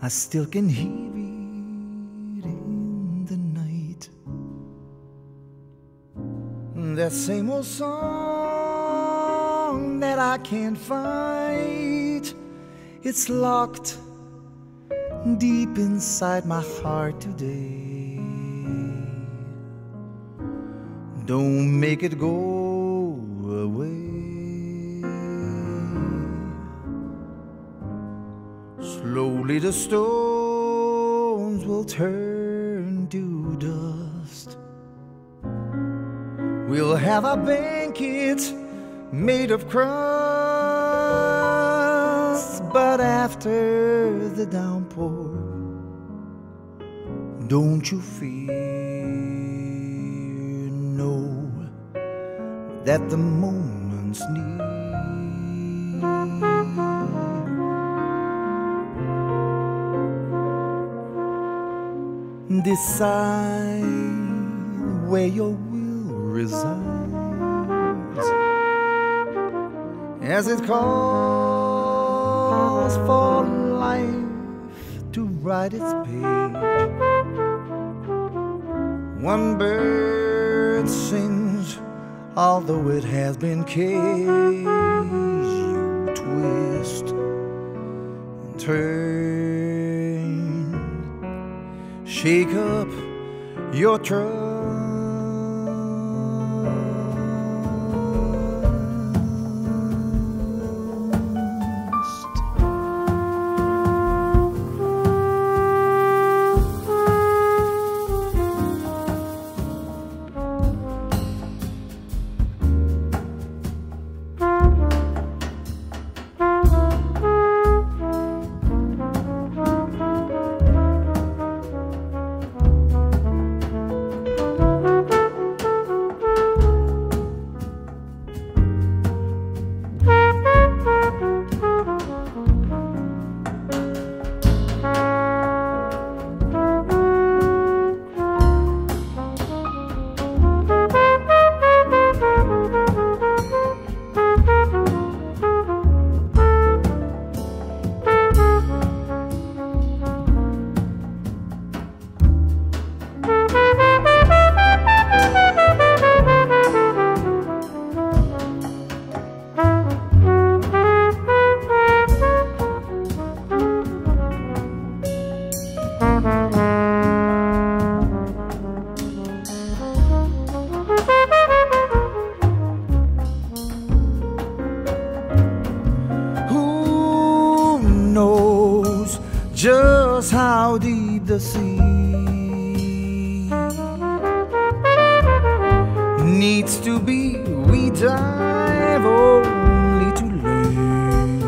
I still can hear it in the night. That same old song that I can't fight. It's locked deep inside my heart today. Don't make it go away. Slowly the stones will turn to dust. We'll have a banquet made of crust, but after the downpour, don't you fear? Know that the moment's near. Decide where your will resides as it calls for life to write its page. One bird sings, although it has been caged. You twist and turn, shake up your trust. Just how deep the sea needs to be? We dive only to learn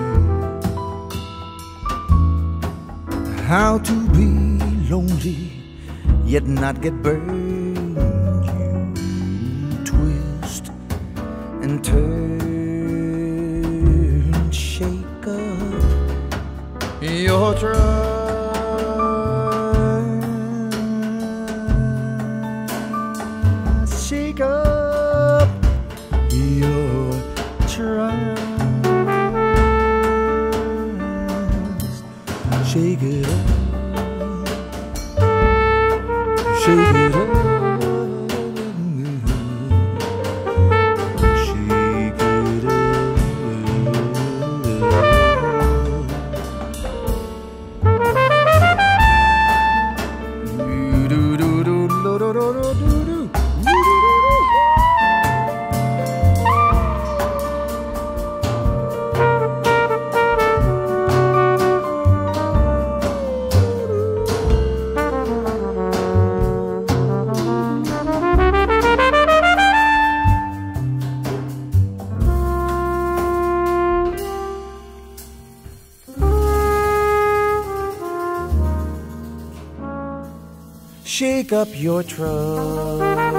how to be lonely yet not get burned. You twist and turn, your trust, up Shake up your trust.